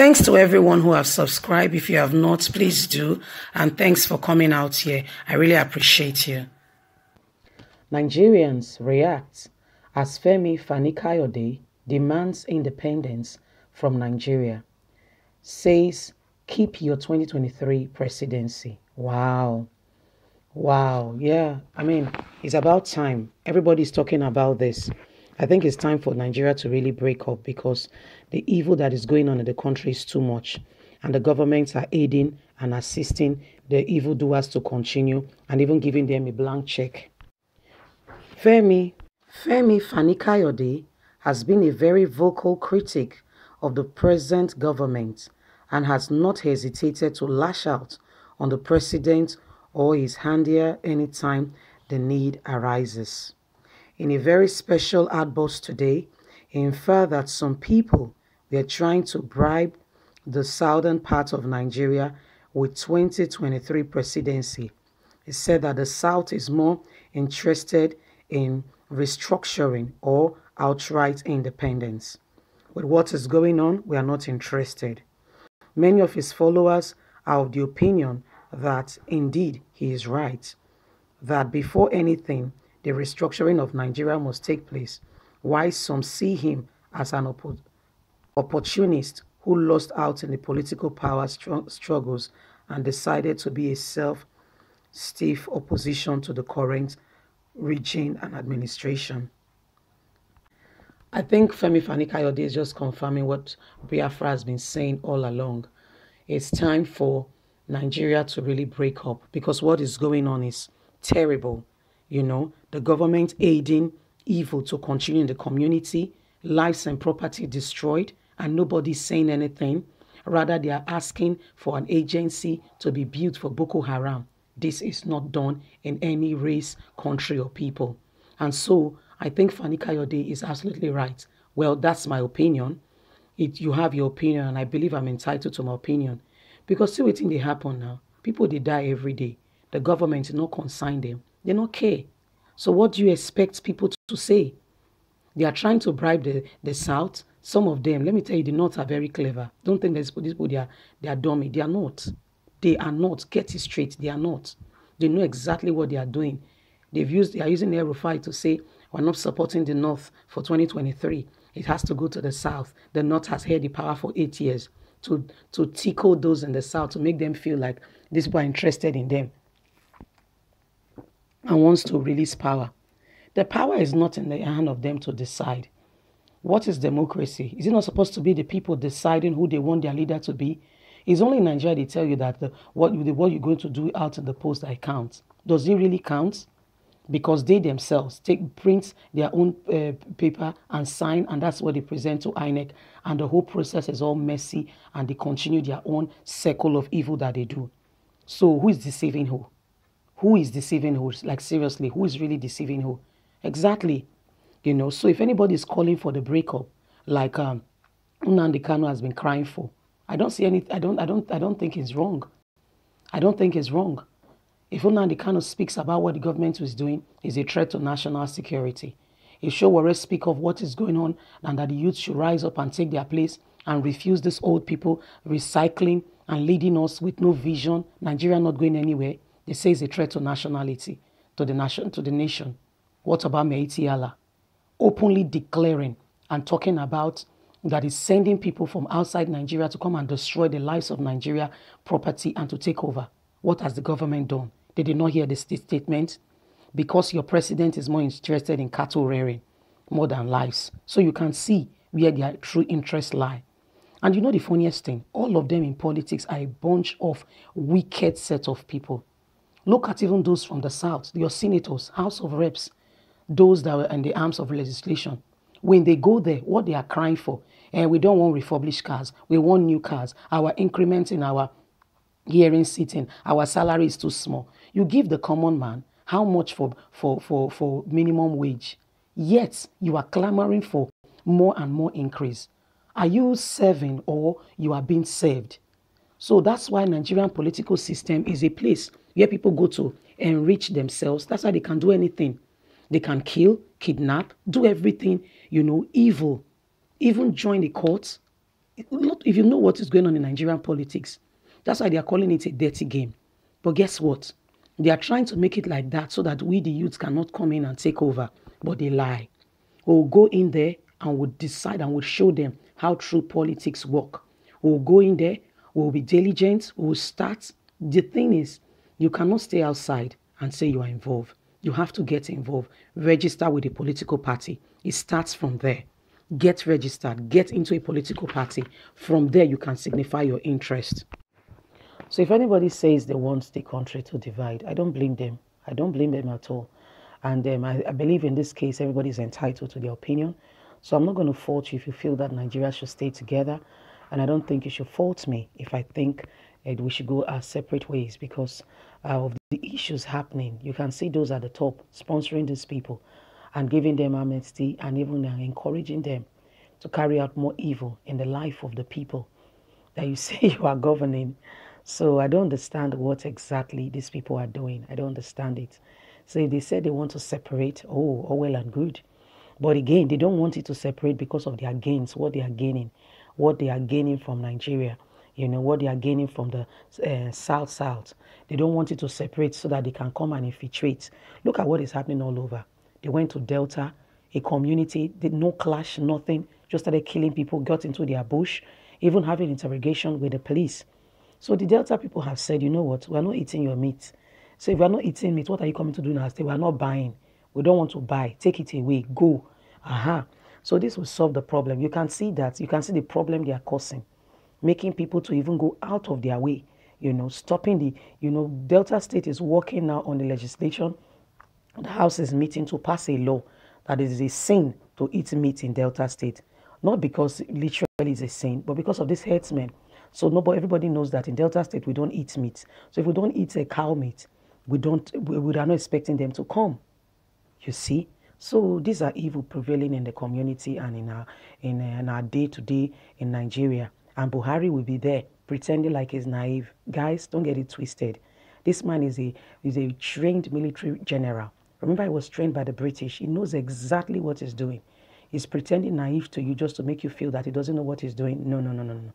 Thanks to everyone who have subscribed. If you have not, please do. And thanks for coming out here. I really appreciate you. Nigerians react as Femi Fani-Kayode demands independence from Nigeria. Says, keep your 2023 presidency. Wow. Wow. Yeah. I mean, it's about time. Everybody's talking about this. I think it's time for Nigeria to really break up because the evil that is going on in the country is too much. And the governments are aiding and assisting the evildoers to continue and even giving them a blank check. Femi, Femi Fani-Kayode has been a very vocal critic of the present government and has not hesitated to lash out on the president or is handier anytime the need arises. In a very special outburst today, he inferred that some people were trying to bribe the southern part of Nigeria with 2023 presidency. He said that the South is more interested in restructuring or outright independence. With what is going on, we are not interested. Many of his followers are of the opinion that indeed he is right, that before anything, the restructuring of Nigeria must take place, Why some see him as an oppo opportunist who lost out in the political power str struggles and decided to be a self-stiff opposition to the current regime and administration. I think Femi Fani-Kayode is just confirming what Biafra has been saying all along. It's time for Nigeria to really break up because what is going on is terrible you know, the government aiding evil to continue in the community, lives and property destroyed, and nobody's saying anything. Rather, they are asking for an agency to be built for Boko Haram. This is not done in any race, country, or people. And so, I think Fani Kayode is absolutely right. Well, that's my opinion. It, you have your opinion, and I believe I'm entitled to my opinion. Because see what thing they happen now. People, they die every day. The government is not consign them. They don't care. So what do you expect people to say? They are trying to bribe the, the South. Some of them, let me tell you, the North are very clever. Don't think these people, they are, they are dummy. They are not. They are not. Get it straight. They are not. They know exactly what they are doing. They've used, they are using the fight to say, we're not supporting the North for 2023. It has to go to the South. The North has held the power for eight years to, to tickle those in the South, to make them feel like these people are interested in them and wants to release power. The power is not in the hand of them to decide. What is democracy? Is it not supposed to be the people deciding who they want their leader to be? It's only in Nigeria they tell you that the, what, the, what you're going to do out in the post that counts. Does it really count? Because they themselves take print their own uh, paper and sign, and that's what they present to INEC. And the whole process is all messy, and they continue their own circle of evil that they do. So who is deceiving who? who is deceiving who? Like seriously, who is really deceiving who? Exactly. You know, so if anybody is calling for the breakup, like um Kanu has been crying for, I don't see any I don't I don't I don't think it's wrong. I don't think it's wrong. If Nnamdi Kanu speaks about what the government is doing is a threat to national security. If Sowore speak of what is going on and that the youth should rise up and take their place and refuse these old people recycling and leading us with no vision, Nigeria not going anywhere, they say it's a threat to nationality, to the nation, to the nation. What about Miyetti Allah? Openly declaring and talking about that is sending people from outside Nigeria to come and destroy the lives of Nigeria property and to take over. What has the government done? They did not hear the statement because your president is more interested in cattle rearing more than lives. So you can see where their true interests lie. And you know the funniest thing? All of them in politics are a bunch of wicked set of people. Look at even those from the South, your senators, House of Reps, those that were in the arms of legislation. When they go there, what they are crying for, and eh, we don't want refurbished cars, we want new cars. Our increment in our hearing sitting, our salary is too small. You give the common man how much for, for, for, for minimum wage, yet you are clamoring for more and more increase. Are you serving or you are being served? So that's why Nigerian political system is a place where people go to enrich themselves. That's why they can do anything. They can kill, kidnap, do everything, you know, evil, even join the courts. If you know what is going on in Nigerian politics, that's why they are calling it a dirty game. But guess what? They are trying to make it like that so that we, the youths, cannot come in and take over. But they lie. We'll go in there and we'll decide and we'll show them how true politics work. We'll go in there, we'll be diligent, we'll start. The thing is, you cannot stay outside and say you are involved. You have to get involved. Register with a political party. It starts from there. Get registered. Get into a political party. From there, you can signify your interest. So if anybody says they want the country to divide, I don't blame them. I don't blame them at all. And um, I, I, believe in this case, everybody is entitled to their opinion. So I'm not going to fault you if you feel that Nigeria should stay together. And I don't think you should fault me if I think that we should go our separate ways because uh, of the issues happening. You can see those at the top sponsoring these people and giving them amnesty and even uh, encouraging them to carry out more evil in the life of the people that you say you are governing. So I don't understand what exactly these people are doing. I don't understand it. So if they said they want to separate, oh, all well and good. But again, they don't want it to separate because of their gains, what they are gaining, what they are gaining from Nigeria, you know, what they are gaining from the uh, South South. They don't want it to separate so that they can come and infiltrate. Look at what is happening all over. They went to Delta, a community, did no clash, nothing, just started killing people, got into their bush, even having interrogation with the police. So the Delta people have said, you know what, we're not eating your meat. So if we're not eating meat, what are you coming to do now? Say, we're not buying. We don't want to buy. Take it away. Go. Aha. Uh-huh. So this will solve the problem. You can see that. You can see the problem they are causing. Making people to even go out of their way. You know, stopping the, you know, Delta State is working now on the legislation. The House is meeting to pass a law that is a sin to eat meat in Delta State. Not because literally it's a sin, but because of this herdsmen. So nobody, everybody knows that in Delta State we don't eat meat. So if we don't eat a cow meat, we don't we are not expecting them to come. You see? So these are evil prevailing in the community and in our in, uh, in our day to day in nigeria. And buhari will be there pretending like he's naive. Guys don't get it twisted. This man is a is a trained military general. Remember he was trained by the british. He knows exactly what he's doing. He's pretending naive to you just to make you feel that he doesn't know what he's doing. No no no no no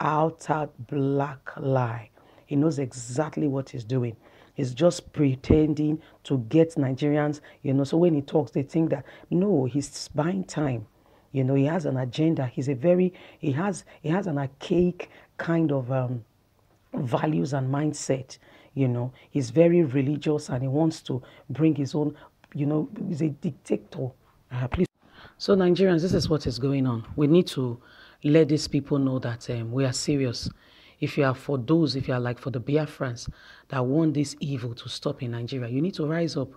outer black lie he knows exactly what he's doing He's just pretending to get Nigerians, you know. So when he talks, they think that no, he's buying time. You know, he has an agenda. He's a very he has he has an archaic kind of um, values and mindset. You know, he's very religious and he wants to bring his own. You know, he's a dictator. Uh, please. So Nigerians, this is what is going on. We need to let these people know that um, we are serious if you are for those, if you are like for the Biafrans that want this evil to stop in Nigeria, you need to rise up.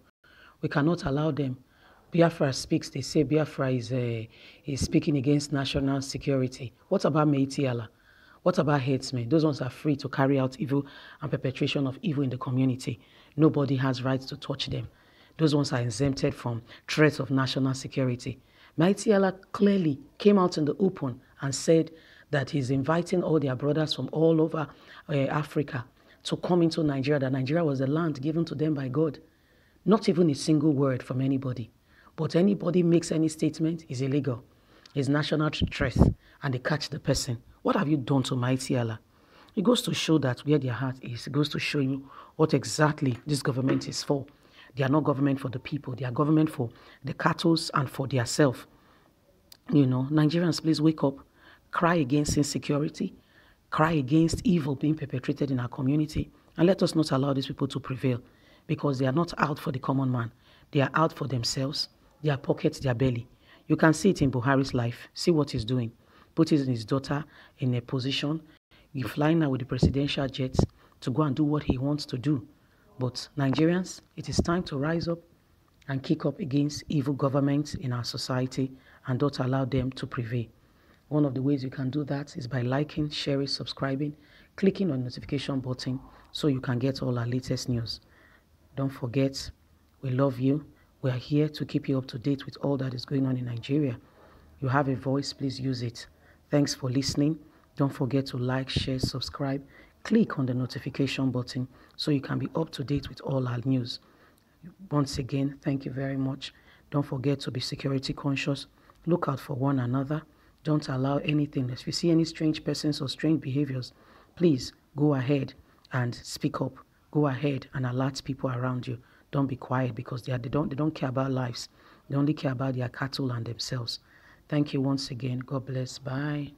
We cannot allow them. Biafra speaks, they say Biafra is, uh, is speaking against national security. What about Miyetti Allah? What about headsmen? Those ones are free to carry out evil and perpetration of evil in the community. Nobody has rights to touch them. Those ones are exempted from threats of national security. Miyetti Allah clearly came out in the open and said that he's inviting all their brothers from all over uh, Africa to come into Nigeria, that Nigeria was a land given to them by God. Not even a single word from anybody. But anybody makes any statement is illegal. It's national threat, and they catch the person. What have you done to Miyetti Allah? It goes to show that where their heart is. It goes to show you what exactly this government is for. They are not government for the people. They are government for the cattle and for their self. You know, Nigerians, please wake up cry against insecurity, cry against evil being perpetrated in our community, and let us not allow these people to prevail because they are not out for the common man. They are out for themselves, their pockets, their belly. You can see it in Buhari's life. See what he's doing. Put his daughter in a position. He's flying now with the presidential jets to go and do what he wants to do. But Nigerians, it is time to rise up and kick up against evil governments in our society and don't allow them to prevail. One of the ways you can do that is by liking, sharing, subscribing, clicking on the notification button so you can get all our latest news. Don't forget, we love you. We are here to keep you up to date with all that is going on in Nigeria. You have a voice, please use it. Thanks for listening. Don't forget to like, share, subscribe, click on the notification button so you can be up to date with all our news. Once again, thank you very much. Don't forget to be security conscious. Look out for one another. Don't allow anything. If you see any strange persons or strange behaviors, please go ahead and speak up. Go ahead and alert people around you. Don't be quiet because they, are, they, don't, they don't care about lives. They only care about their cattle and themselves. Thank you once again. God bless. Bye.